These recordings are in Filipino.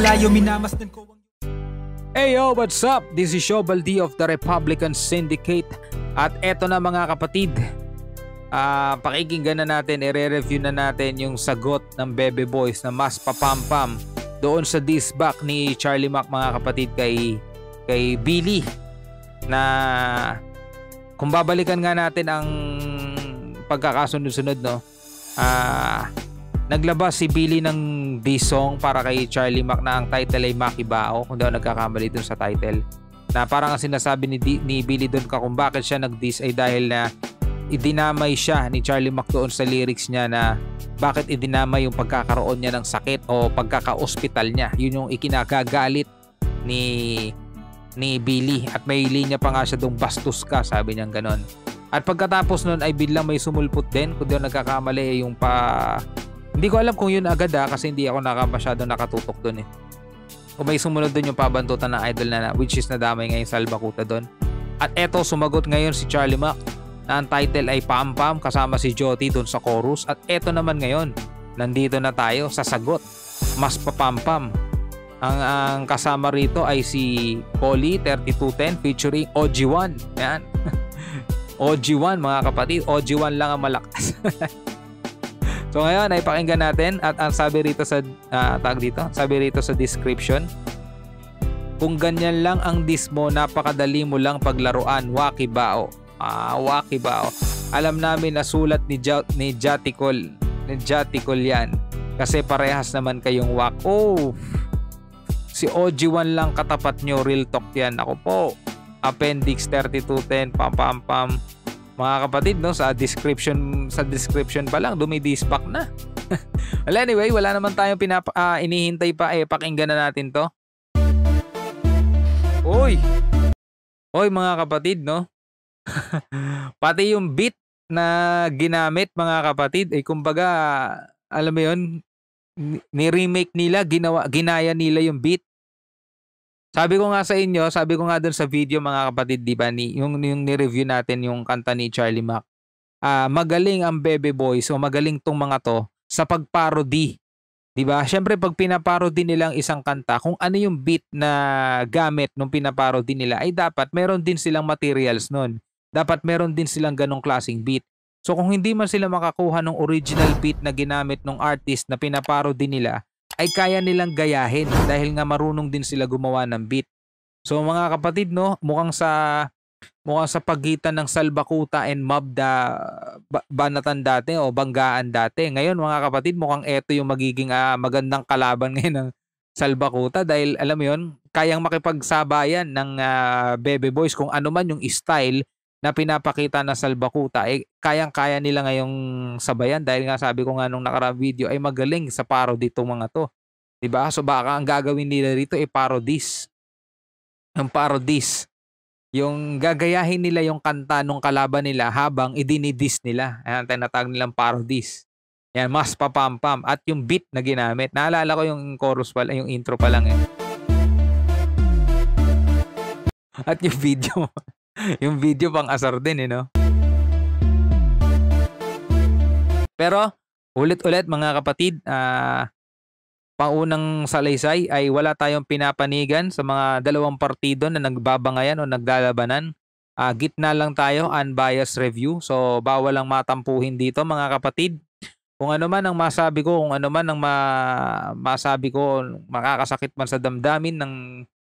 tayo minamasdan ko ang Hey yo, what's up? This is Shobal D of the Republican Syndicate. At eto na mga kapatid. Ah, Pakikinggan na natin, i-review na natin yung sagot ng Bebe Boys na mas papampam doon sa disback ni Charlie Mac mga kapatid kay, kay Billy na kung babalikan nga natin ang pagkakasunod-sunod no? Ah naglabas si Billy ng diss song para kay Charlie Mac na ang title ay Makibao kung daw nagkakamali dun sa title. Na parang ang sinasabi ni, D- ni Billy doon ka kung bakit siya nag-diss ay dahil na idinamay siya ni Charlie Mac doon sa lyrics niya na bakit idinamay yung pagkakaroon niya ng sakit o pagkaka-hospital niya. Yun yung ikinagagalit ni ni Billy at may linya pa nga siya dong bastos ka sabi niya ganon. At pagkatapos nun ay biglang may sumulpot din kung ako nagkakamali yung pa hindi ko alam kung yun agad ah kasi hindi ako naka, masyado nakatutok doon eh. Kung may sumunod doon yung pabantutan ng idol na, which is nadamay ngayon sa Albakuta doon. At eto sumagot ngayon si Charlie Mac na ang title ay Pam Pam kasama si Joti doon sa chorus. At eto naman ngayon, nandito na tayo sa sagot. Mas papampam. Ang, ang kasama rito ay si Polly 3210 featuring OG1. Yan. OG1 mga kapatid. OG1 lang ang malakas. So ngayon ay pakinggan natin at ang sabi rito sa uh, tag dito, sabi rito sa description. Kung ganyan lang ang dis mo, napakadali mo lang paglaruan, wakibao. Ah, wakibao. Alam namin na sulat ni, ja- ni Jatikol, ni Jatikol yan. Kasi parehas naman kayong wak. Oh, si OG1 lang katapat nyo, real talk yan. Ako po, Appendix 3210, pam pam pam mga kapatid no sa description sa description pa lang dumidispack na. Well anyway wala naman tayong pinapa, uh, inihintay pa. Eh pakinggan na natin to. Oy Oy mga kapatid no? Pati yung beat na ginamit mga kapatid ay eh, kumbaga alam mo yon ni-remake nila ginawa ginaya nila yung beat sabi ko nga sa inyo, sabi ko nga doon sa video mga kapatid, di ba, ni, yung, yung ni-review natin yung kanta ni Charlie Mac. Uh, magaling ang Bebe Boys o magaling tong mga to sa pagparody. Di ba? Syempre pag pinaparody nila ang isang kanta, kung ano yung beat na gamit nung pinaparody nila, ay dapat meron din silang materials nun. Dapat meron din silang ganong klasing beat. So kung hindi man sila makakuha ng original beat na ginamit ng artist na pinaparody nila, ay kaya nilang gayahin dahil nga marunong din sila gumawa ng beat. So mga kapatid no, mukhang sa mukhang sa pagitan ng Salbakuta and Mabda Banatan dati o Banggaan dati. Ngayon mga kapatid, mukhang ito yung magiging uh, magandang kalaban ngayon ng Salbakuta dahil alam mo yon, kayang makipagsabayan ng uh, Bebe Boys kung ano man yung style na pinapakita na Salbakuta eh kayang-kaya nila ngayong sabayan dahil nga sabi ko nga nung nakaraang video ay magaling sa parody itong mga to. 'Di ba? So baka ang gagawin nila rito ay parodies. Yung parodies. Yung gagayahin nila yung kanta nung kalaban nila habang idinidis nila. Ayan, tinatawag nilang parodies. Yan, mas papampam. At yung beat na ginamit. Naalala ko yung chorus pala, yung intro pa lang eh. At yung video yung video pang asar din, eh, no? Pero, ulit-ulit mga kapatid, ah, uh, paunang salaysay ay wala tayong pinapanigan sa mga dalawang partido na nagbabangayan o naglalabanan. Uh, gitna lang tayo, unbiased review. So, bawal lang matampuhin dito mga kapatid. Kung ano man ang masabi ko, kung ano man ang ma- masabi ko, makakasakit man sa damdamin ng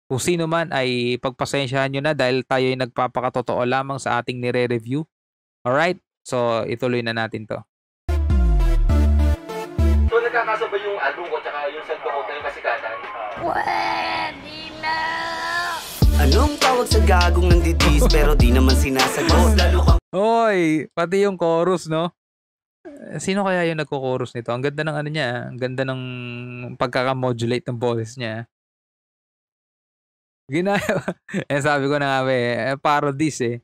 kung sino man ay pagpasensyahan nyo na dahil tayo ay nagpapakatotoo lamang sa ating nire-review. Alright? So, ituloy na natin to. So, nagkakasabay yung album ko tsaka yung Santo Ko na yung kasikatan? Pwede na! Anong tawag sa gagong ng didis pero di naman sinasagot? Lalo kang Hoy, pati yung chorus, no? Sino kaya yung nagko-chorus nito? Ang ganda ng ano niya, ang ganda ng pagkaka-modulate ng boses niya. Ginaya. eh sabi ko na nga eh, parodies eh.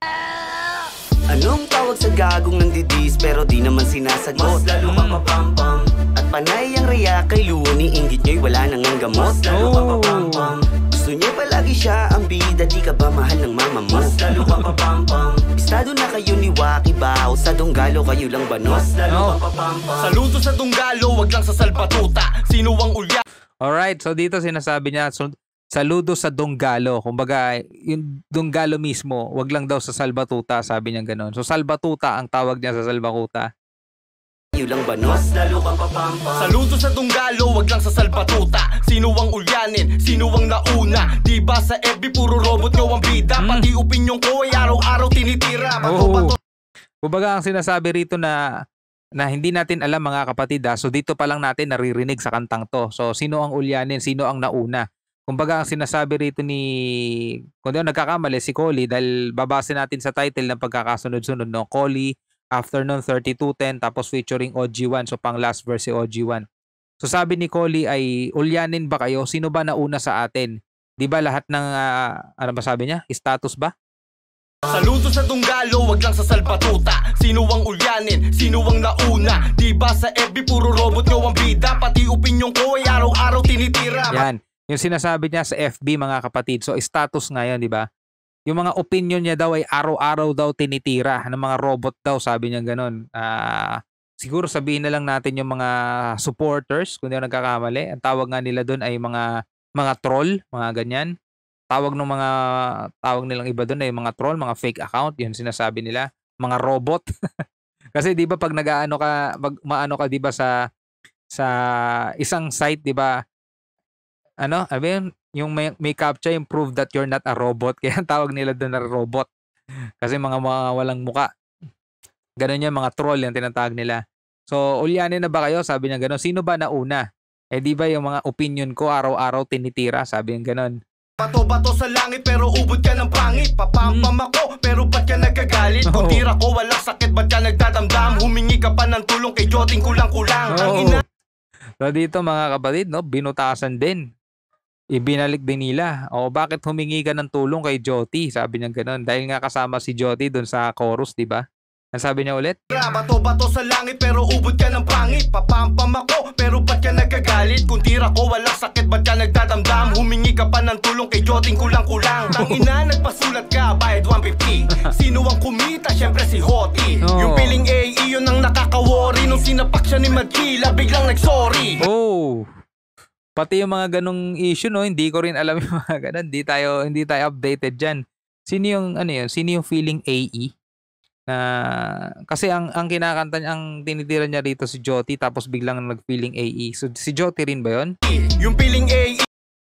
Anong tawag sa gagong ng didis pero di naman sinasagot? Mas lalo ka papampam At panay ang reya kay Luni Ingit nyo'y wala nang ang gamot Mas lalo ka papampam Gusto niya palagi siya ang bida Di ka ba mahal ng mama mo? Mas lalo ka papampam Estado na kayo ni Waki Bao Sa Donggalo kayo lang ba no? Mas lalo ka papampam Saludo sa Donggalo, wag lang sa Salbatuta Sino ang ulya? Alright, so dito sinasabi niya, so, saludo sa Donggalo. Kumbaga, yung Donggalo mismo, wag lang daw sa Salbatuta, sabi niya gano'n. So Salbatuta ang tawag niya sa Salbakuta. Kayo lang ba no? Mas lalo kang papampam Saludo sa Dunggalo, wag lang sa Salbatuta Sino ang ulyanin, sino ang nauna Di ba sa FB puro robot nyo ang bida Hmm. Pati opinyon ko ay araw-araw tinitira Bato Oo. bato Kumbaga, ang sinasabi rito na na hindi natin alam mga kapatid ha. So dito pa lang natin naririnig sa kantang to. So sino ang ulyanin, sino ang nauna? Kumbaga ang sinasabi rito ni kung di ako nagkakamali si Collie dahil babase natin sa title ng pagkakasunod-sunod no. Collie Afternoon 3210 tapos featuring OG1 so pang last verse si OG1. So sabi ni Collie ay ulyanin ba kayo? Sino ba nauna sa atin? 'Di ba lahat ng ah, ano ba sabi niya? Status ba? Saludo sa Dunggalo, wag lang sa Salbatuta Sino ang ulyanin, sino ang nauna Di ba sa FB puro robot nyo ang bida Pati opinyon ko ay araw-araw tinitira Yan. Yung sinasabi niya sa FB mga kapatid. So status ngayon, di ba? Yung mga opinion niya daw ay araw-araw daw tinitira ng mga robot daw, sabi niya ganun. Ah, siguro sabihin na lang natin yung mga supporters, kung di nagkakamali. Ang tawag nga nila doon ay mga mga troll, mga ganyan. Tawag ng mga tawag nilang iba doon ay mga troll, mga fake account, yun sinasabi nila, mga robot. Kasi 'di ba pag nag-aano ka, pag maano ka 'di ba sa sa isang site 'di ba? Ano? Ba yun? Yung may, may captcha yung prove that you're not a robot. Kaya ang tawag nila doon na robot. Kasi mga, mga walang muka. Ganun yan, mga troll yung tinatawag nila. So, ulyanin na ba kayo? Sabi niya ganun. Sino ba nauna? Eh di ba yung mga opinion ko araw-araw tinitira? Sabi niya ganun. Bato-bato sa langit pero ubod ka ng pangit Papampam ako pero ba't ka nagkagalit Oo. Kung tira ko walang sakit ba't ka nagdadamdam Humingi ka pa ng tulong kay Joting kulang-kulang Ang Oo. ina So dito mga kapatid, no, binutasan din. Ibinalik din nila. O bakit humingi ka ng tulong kay Joti? Sabi niya ganun. Dahil nga kasama si Joti doon sa chorus, di ba? Ang sabi niya ulit? Bato-bato sa langit pero ubod ka ng pangit Papampam ako pero ba't ka nagkagalit Kung tira ko walang sakit ba't ka nagdadamdam Humingi ka pa ng tulong kay Joting kulang-kulang Tang ina nagpasulat ka bayad 150 Sino ang kumita? Syempre si Hoti Oo. Yung piling AE yun ang nakakawori Nung sinapak siya ni Madkila biglang nagsorry Oh! Pati yung mga ganong issue, no? Hindi ko rin alam yung mga ganon. Hindi tayo, hindi tayo updated dyan. Sino yung, ano yun? Sino yung feeling AE? Na, kasi ang, ang kinakanta niya, ang tinitira niya rito si Joti tapos biglang nag-feeling AE. So, si Joti rin ba yun? Yung piling AE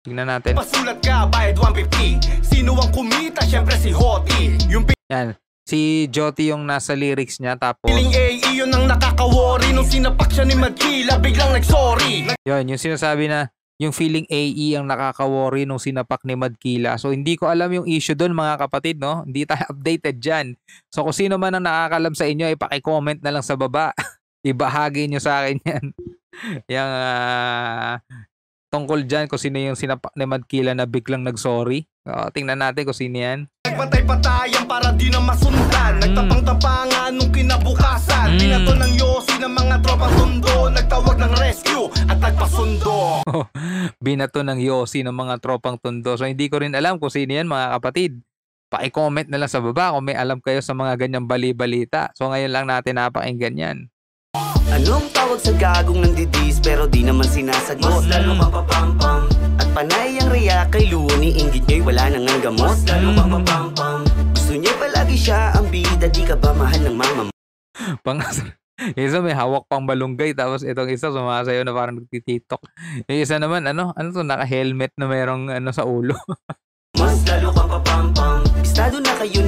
Tingnan natin. Pasulat ka, bayad 150 Sino ang kumita? Syempre si Hoti Yung Yan. Si Joti yung nasa lyrics niya tapos piling AE yun ang nakakawori Nung sinapak siya ni Madkila biglang nagsorry yun, yung sinasabi na yung feeling AE ang nakaka-worry nung sinapak ni Madkila. So hindi ko alam yung issue doon mga kapatid, no? Hindi tayo updated dyan. So kung sino man ang nakakalam sa inyo, ipaki-comment na lang sa baba. Ibahagi nyo sa akin yan. yung ah, tungkol dyan kung sino yung sinapak ni Madkila na biglang nag-sorry. O, tingnan natin kung sino yan. Nagpatay-patayan para di na masundan Nagtapang-tapangan nung kinabukasan Mm. Binato ng yosi ng mga tropang tundo Nagtawag ng rescue at nagpasundo Binato ng Yossi ng mga tropang tundo. So hindi ko rin alam kung sino yan mga kapatid. Paki-comment na lang sa baba kung may alam kayo sa mga ganyang bali-balita. So ngayon lang natin napakinggan yan. Anong tawag sa gagong nandidis pero di naman sinasagot? Mas lalo kang papampam At panay ang riyak kay Luni Ingit nyo'y wala nang ang gamot Mas lalo kang papampam Gusto niya palagi siya ang bida Di ka ba mahal ng mama mo? Pang isa may hawak pang balunggay tapos itong isa sumasayaw na parang nagtititok. Yung isa naman ano, ano to? Naka-helmet na merong ano sa ulo. Mas lalo kang papampam Estado na kayo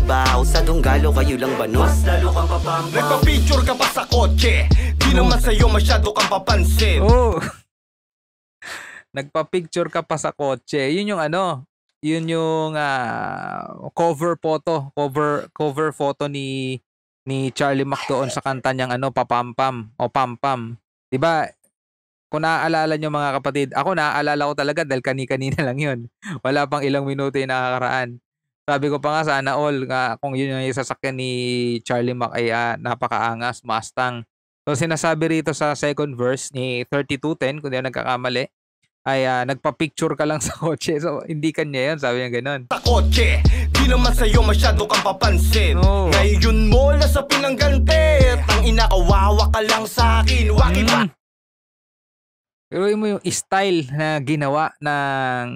Bao Sa Donggalo kayo lang ba no? Mas lalo kang papampam Nagpa-picture ka pa sa kotse Di naman sa'yo masyado kang papansin oh. Nagpa-picture ka pa sa kotse. Yun yung ano, yun yung ah, cover photo, cover cover photo ni ni Charlie Mac doon sa kanta niyang ano, Papampam o Pampam. 'Di ba? Kung naaalala nyo mga kapatid, ako naaalala ko talaga dahil kani-kanina lang yun. Wala pang ilang minuto yung nakakaraan. Sabi ko pa nga sana all nga kung yun yung sasakyan ni Charlie Mac ay ah, napakaangas, Mustang. So sinasabi rito sa second verse ni 3210, kung di ako nagkakamali, ay ah, nagpa-picture ka lang sa kotse. So hindi kanya yun, sabi niya ganun. Sa kotse Di naman sa'yo masyado kang papansin Oo. Ngayon mo lang sa pinanggante Tang ina kawawa ka lang sa'kin Waki ba? Mm. Pero mo yung style na ginawa ng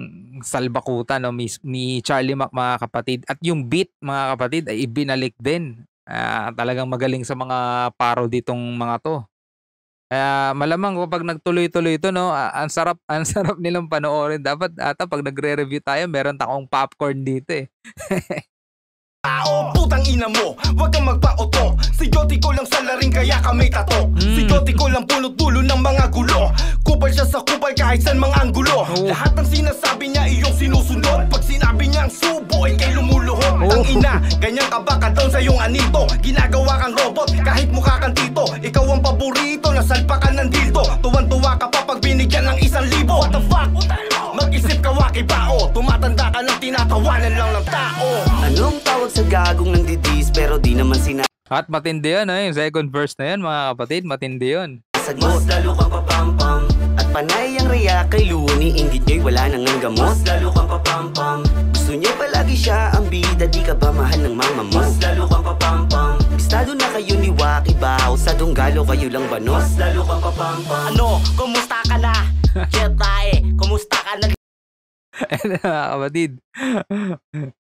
Salbakuta no, ni, ni Charlie Mac mga kapatid. At yung beat mga kapatid ay ibinalik din. Uh, talagang magaling sa mga paro ditong mga to. Kaya malamang kapag nagtuloy-tuloy ito, no, uh, ang sarap, ang sarap nilang panoorin. Dapat ata pag nagre-review tayo, meron takong popcorn dito eh. tao. Putang ina mo, wag kang magpa-oto Si Joti ko lang sa laring kaya kami tato. Mm. Si Joti ko lang punot dulo ng mga gulo. Kupal siya sa kupal kahit saan mga anggulo. Oh. Lahat ng sinasabi niya iyong sinusunod. Pag sinabi niyang subo ay kay lumuluhod. Oh. Tang ina, ganyan ka ba? Ka down sa iyong anito Ginagawa kang robot kahit mukha kang tito. Ikaw ang paborito, nasalpa ka ng dildo. Tuwan-tuwa ka pa pag binigyan ng isang libo. What the fuck? Mag-isip ka wakibao Tumatanda ka ng tinatawanan lang ng tao. Anong tawag sa gagong ng didis pero di naman sina At matindi yan eh, yung second verse na yan mga kapatid, matindi yun. Mas lalo kang papampam. At panay ang reya kay Luni Ingit nyo'y wala nang ang gamot Mas lalo kang papampam. Gusto niya palagi siya ang bida. Di ka ba mahal ng mama mo? Mas lalo kang papampam. Bistado na kayo ni Waki Bao. Sa Donggalo kayo lang ba no? Mas lalo kang papampam. Ano, kumusta ka na? Jetae, kumusta ka na? And mga kapatid,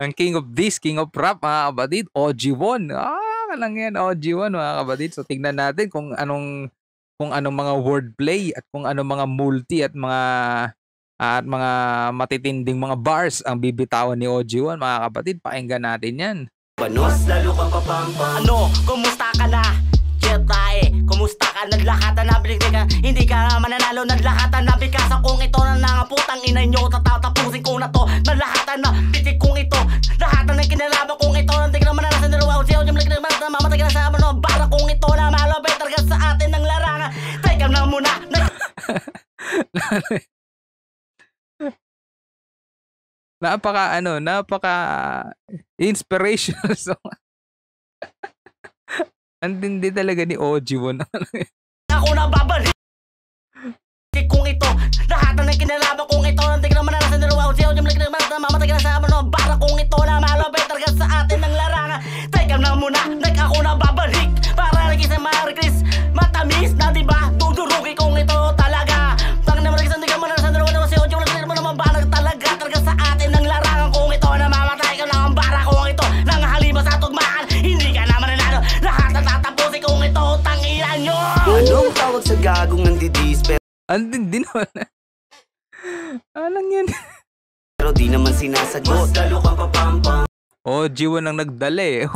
ang king of this, king of rap, mga kapatid, OG1. Ah, lang yan, OG1, mga kapatid. So, tingnan natin kung anong kung anong mga wordplay at kung anong mga multi at mga at mga matitinding mga bars ang bibitawan ni OG1, mga kapatid. Pakinggan natin yan. Panos, lalo kang papampa. Ano, kumusta ka na? Jetae, kumusta ka? Naglakatan na ka Hindi ka mananalo. Naglakatan na bigasa Kung ito na nga putang ina nyo Tatatapusin ko na to. Naglakatan na pitik kong ito. Lahat na kinalaban kung ito Hindi ka naman nalasan dalawa. Siyaw yung lagi na mamatay ka na sa ano Para kung ito na malabay Targa sa atin ng larangan. Teka na muna. Napaka ano, napaka inspirational song. Ang tindi talaga ni Ojiwon. Ako na babalik! Gagong ng didis pero Ang tindi naman. Anong yan? pero di naman sinasagot Mas lalo kang papampam Ojiwon ang nagdala eh.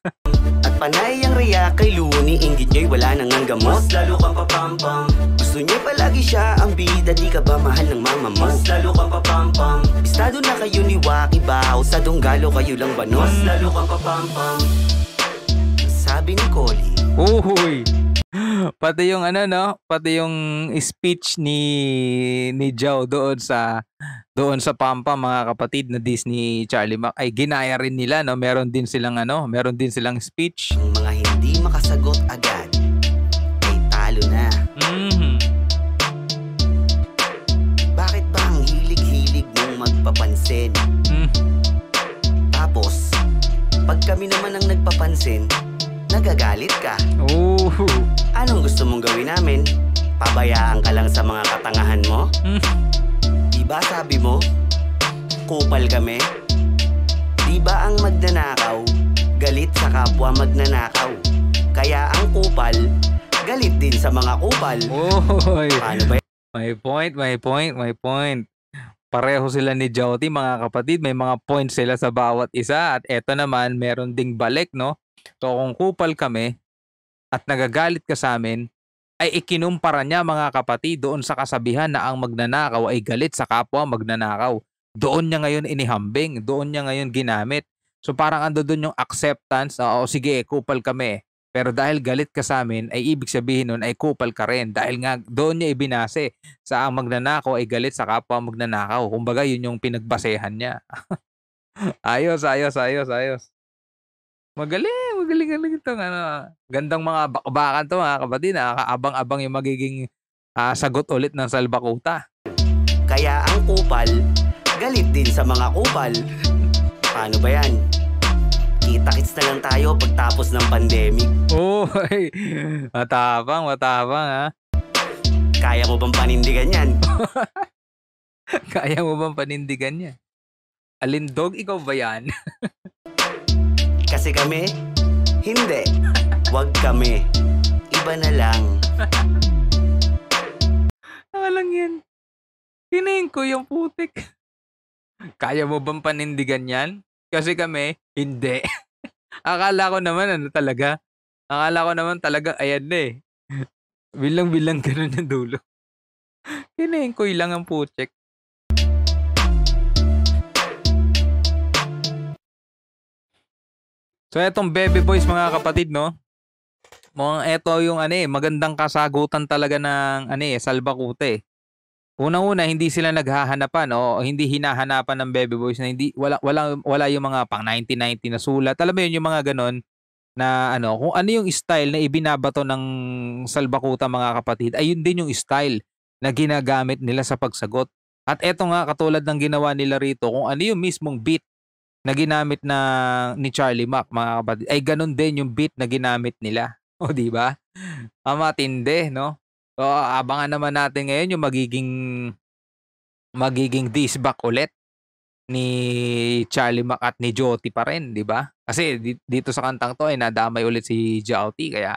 At panay ang reya kay Luni Ingit nyo'y wala nang ang gamot Mas lalo kang papampam Gusto niya palagi siya ang bida Di ka ba mahal ng mama mo? Mas lalo kang papampam Bistado na kayo ni Waki Bao Sa Donggalo kayo lang ba no? Mas lalo kang papampam Sabi ni Collie Uy. Pati yung ano no, pati yung speech ni ni Joe doon sa doon sa Pampa mga kapatid na Disney Charlie Mac ay ginaya rin nila no. Meron din silang ano, meron din silang speech. Mga hindi makasagot agad ay talo na Mhm. Bakit ba ang hilig-hilig mong magpapansin? Mm. Tapos, pag kami naman ang nagpapansin, nagagalit ka Oh. Anong gusto mong gawin namin? Pabayaan ka lang sa mga katangahan mo? Mm. Diba sabi mo, kupal kami? Diba ang magnanakaw, galit sa kapwa magnanakaw? Kaya ang kupal, galit din sa mga kupal. Oy. Paano ba May point, may point, may point. Pareho sila ni Joti mga kapatid, may mga points sila sa bawat isa at eto naman meron ding balik no. So kung kupal kami at nagagalit ka sa amin, ay ikinumpara niya mga kapatid doon sa kasabihan na ang magnanakaw ay galit sa kapwa magnanakaw. Doon niya ngayon inihambing, doon niya ngayon ginamit. So parang ando doon yung acceptance, na, o sige, kupal kami. Pero dahil galit ka sa amin, ay ibig sabihin nun ay kupal ka rin. Dahil nga doon niya ibinase sa ang magnanakaw ay galit sa kapwa magnanakaw. Kumbaga yun yung pinagbasehan niya. ayos, ayos, ayos, ayos. Magaling, magaling, galing ito. Ano, gandang mga bakbakan to mga kapatid. Nakakaabang-abang yung magiging ah, sagot ulit ng Salbakuta. Kaya ang kupal, galit din sa mga kupal. Paano ba yan? Kita-kits na lang tayo pagtapos ng pandemic. Uy, matapang, matapang ha. Kaya mo bang panindigan yan? Kaya mo bang panindigan niya? Alindog, ikaw ba yan? Kasi kami, hindi. Wag kami. Iba na lang. Ano lang yan? Hinayin ko yung putik. Kaya mo bang panindigan yan? Kasi kami, hindi. Akala ko naman ano talaga. Akala ko naman talaga, ayan na eh. Bilang-bilang ganun yung dulo. Hinayin ko lang ang putik. So etong Bebe Boys mga kapatid no. Mukhang eto yung ano eh, magandang kasagutan talaga ng ano eh, Salbakute. Unang-una hindi sila naghahanapan o hindi hinahanapan ng Bebe Boys na hindi wala wala wala yung mga pang 1990 na sulat. Alam mo yun yung mga ganon na ano, kung ano yung style na ibinabato ng Salbakuta mga kapatid, ayun din yung style na ginagamit nila sa pagsagot. At eto nga katulad ng ginawa nila rito, kung ano yung mismong beat na ginamit na ni Charlie Mack mga kapatid, ay ganun din yung beat na ginamit nila. O di ba? Ang matindi, no? So abangan naman natin ngayon yung magiging magiging disback ulit ni Charlie Mack at ni Joti pa rin, di ba? Kasi di- dito sa kantang to ay nadamay ulit si Joti kaya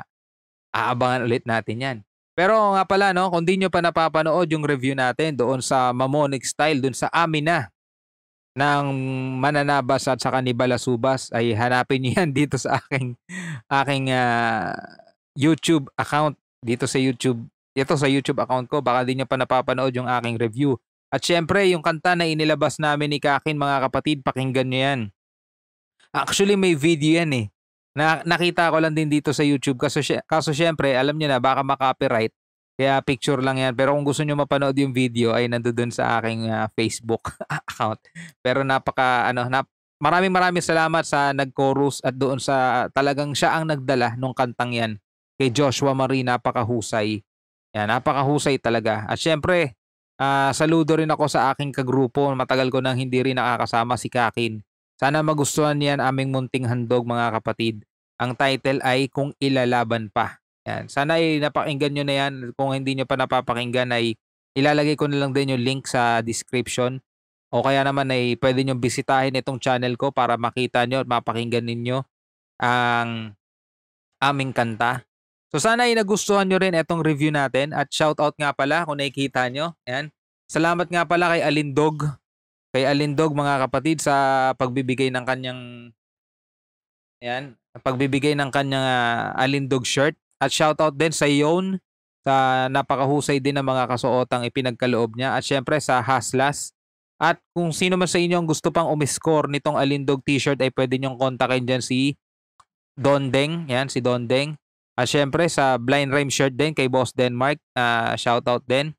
aabangan ulit natin 'yan. Pero nga pala no, kung di nyo pa napapanood yung review natin doon sa Mamonic Style doon sa Amina ng Mananabas at sa Kanibala Subas ay hanapin niyo yan dito sa aking aking ah, YouTube account. Dito sa YouTube ito sa YouTube account ko. Baka di nyo pa napapanood yung aking review. At syempre yung kanta na inilabas namin ni Kakin mga kapatid pakinggan nyo yan. Actually may video yan eh. Na, nakita ko lang din dito sa YouTube. Kaso, kaso syempre alam nyo na baka makopyright kaya picture lang yan pero kung gusto nyo mapanood yung video ay nandoon sa aking ah, Facebook account pero napaka ano nap, maraming maraming salamat sa nag-chorus at doon sa talagang siya ang nagdala nung kantang yan kay Joshua Marie napakahusay. Yan, napakahusay talaga. At syempre, ah, saludo rin ako sa aking kagrupo. Matagal ko nang hindi rin nakakasama si Kakin. Sana magustuhan niyan aming munting handog mga kapatid. Ang title ay Kung Ilalaban Pa. Yan. Sana ay napakinggan nyo na yan. Kung hindi nyo pa napapakinggan ay ilalagay ko na lang din yung link sa description. O kaya naman ay pwede nyo bisitahin itong channel ko para makita nyo at mapakinggan ninyo ang aming kanta. So sana ay nagustuhan nyo rin itong review natin at shoutout nga pala kung nakikita nyo. Yan. Salamat nga pala kay Alindog. Kay Alindog mga kapatid sa pagbibigay ng kanyang yan, pagbibigay ng kanyang ah, Alindog shirt. At shoutout din sa Yon sa napakahusay din ng mga kasuotang ipinagkaloob niya. At syempre sa Haslas. At kung sino man sa inyo ang gusto pang umiscore nitong Alindog t-shirt ay pwede nyong kontakin dyan si Dondeng. Yan, si Dondeng. At syempre sa Blind Rhyme shirt din kay Boss Denmark, uh, shoutout din.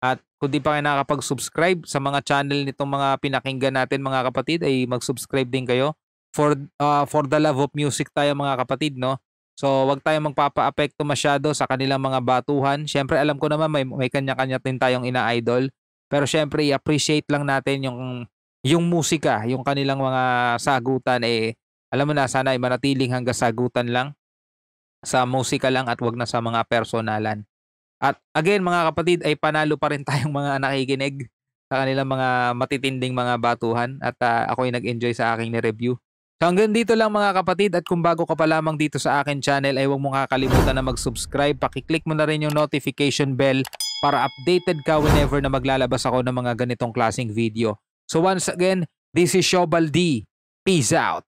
At kung di pa kayo nakakapag-subscribe sa mga channel nitong mga pinakinggan natin mga kapatid ay mag-subscribe din kayo. For uh, for the love of music tayo mga kapatid, no? So, wag tayong magpapa-apekto masyado sa kanilang mga batuhan. Syempre, alam ko naman may, may kanya-kanya din tayong ina-idol. Pero syempre, i-appreciate lang natin yung yung musika, yung kanilang mga sagutan eh alam mo na sana ay manatiling hanggang sagutan lang sa musika lang at wag na sa mga personalan. At again mga kapatid ay panalo pa rin tayong mga nakikinig sa kanilang mga matitinding mga batuhan at uh, ako ay nag-enjoy sa aking ni-review. So hanggang dito lang mga kapatid at kung bago ka pa lamang dito sa akin channel ay huwag mong kakalimutan na mag-subscribe. Pakiclick mo na rin yung notification bell para updated ka whenever na maglalabas ako ng mga ganitong klaseng video. So once again, this is Shobal D. Peace out!